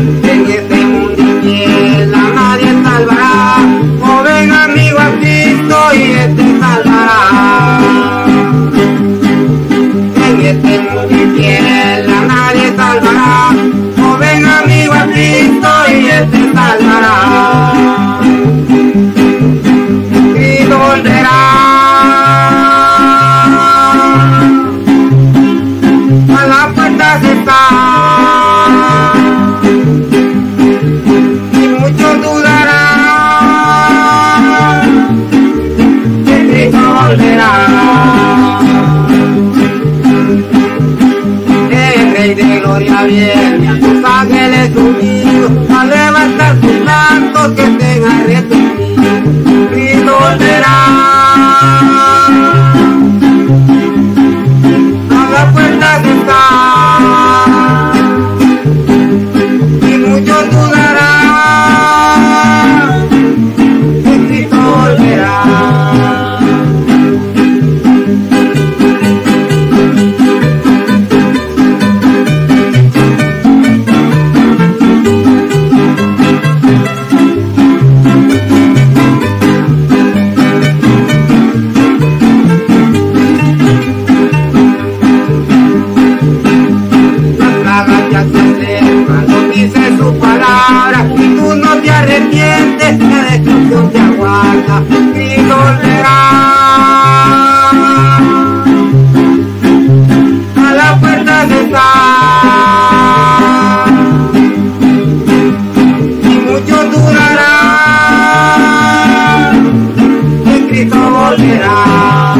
En este mundo infiel a nadie salvará. Joven amigo a Cristo y Él salvará. En este mundo infiel a nadie salvará. Joven amigo a Cristo y Él te salvará. Cristo volverá. El Rey de Gloria viene a sus ángeles unidos a levantar sus santos que arrepentidos.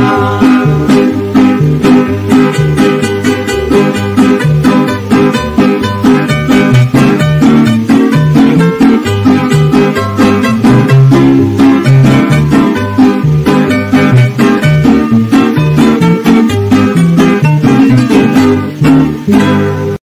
Oh.